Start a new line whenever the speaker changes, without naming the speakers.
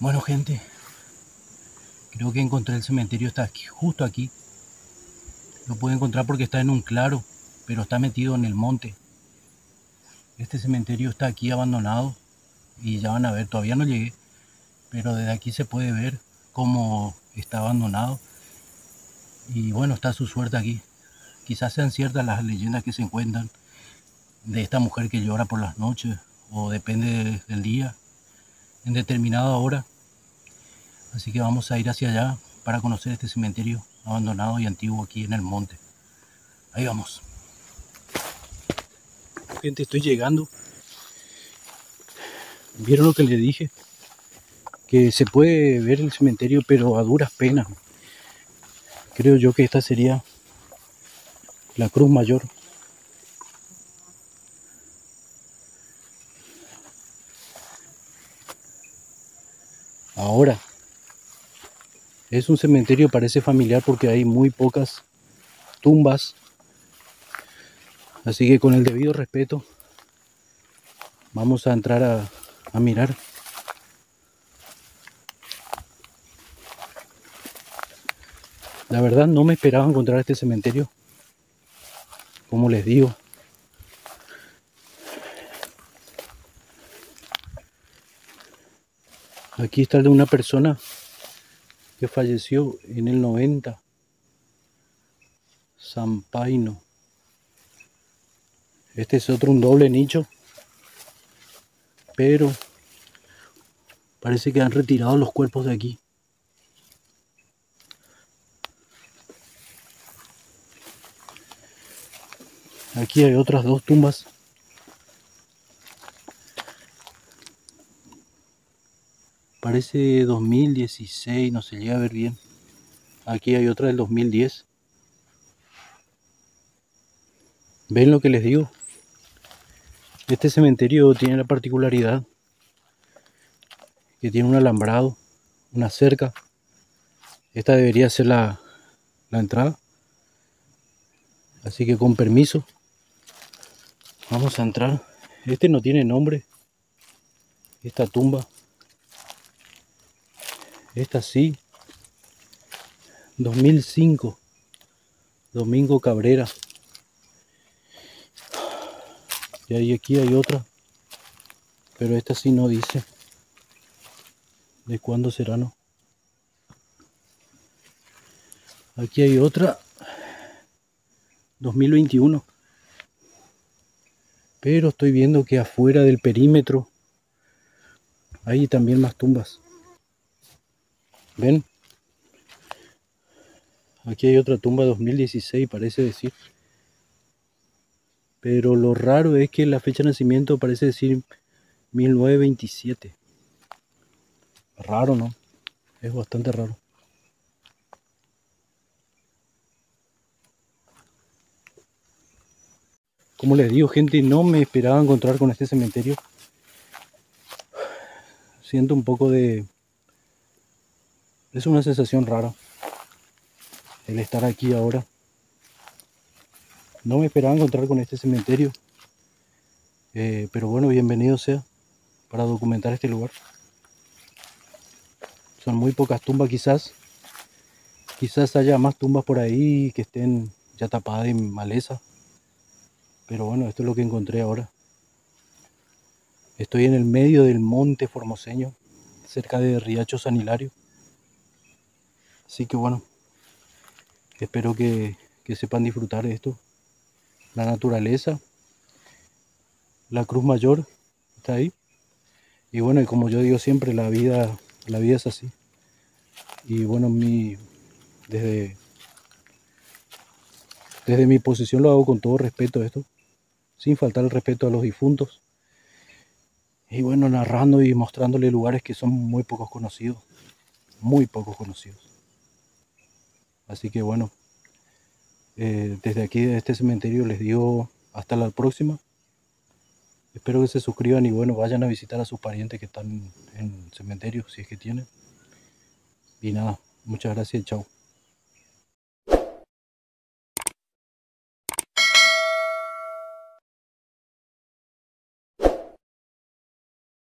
Bueno, gente, creo que encontré el cementerio, está aquí, justo aquí. Lo pude encontrar porque está en un claro, pero está metido en el monte. Este cementerio está aquí abandonado y ya van a ver, todavía no llegué, pero desde aquí se puede ver cómo está abandonado. Y bueno, está su suerte aquí. Quizás sean ciertas las leyendas que se encuentran de esta mujer que llora por las noches o depende del día en determinada hora. Así que vamos a ir hacia allá para conocer este cementerio abandonado y antiguo aquí en el monte. Ahí vamos. Gente, estoy llegando. ¿Vieron lo que les dije? Que se puede ver el cementerio, pero a duras penas. Creo yo que esta sería la cruz mayor. Ahora, es un cementerio, parece familiar porque hay muy pocas tumbas. Así que con el debido respeto, vamos a entrar a, mirar. La verdad no me esperaba encontrar este cementerio. Como les digo. Aquí está el de una persona que falleció en el 90. San Paino. Este es otro un doble nicho. Pero parece que han retirado los cuerpos de aquí. Aquí hay otras dos tumbas. Parece 2016, no se llega a ver bien. Aquí hay otra del 2010. ¿Ven lo que les digo? Este cementerio tiene la particularidad que tiene un alambrado, una cerca. Esta debería ser la, la entrada. Así que con permiso. Vamos a entrar. Este no tiene nombre. Esta tumba. Esta sí. 2005. Domingo Cabrera. Y ahí aquí hay otra. Pero esta sí no dice. ¿De cuándo será, no? Aquí hay otra. 2021 pero estoy viendo que afuera del perímetro hay también más tumbas. ¿Ven? Aquí hay otra tumba 2016, parece decir. Pero lo raro es que la fecha de nacimiento parece decir 1927. Raro, ¿no? Es bastante raro. Como les digo, gente, no me esperaba encontrar con este cementerio. Siento un poco de... Es una sensación rara el estar aquí ahora. No me esperaba encontrar con este cementerio. Eh, pero bueno, bienvenido sea para documentar este lugar. Son muy pocas tumbas quizás. Quizás haya más tumbas por ahí que estén ya tapadas en maleza. Pero bueno, esto es lo que encontré ahora. Estoy en el medio del monte formoseño, cerca de Riacho San Hilario. Así que bueno, espero que, que sepan disfrutar de esto. La naturaleza, la cruz mayor está ahí. Y bueno, y como yo digo siempre, la vida, la vida es así. Y bueno, mi, desde, desde mi posición lo hago con todo respeto esto sin faltar el respeto a los difuntos. Y bueno, narrando y mostrándole lugares que son muy pocos conocidos, muy pocos conocidos. Así que bueno, eh, desde aquí, de este cementerio, les digo hasta la próxima. Espero que se suscriban y bueno, vayan a visitar a sus parientes que están en cementerio, si es que tienen. Y nada, muchas gracias chao.